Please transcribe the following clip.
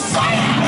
fire!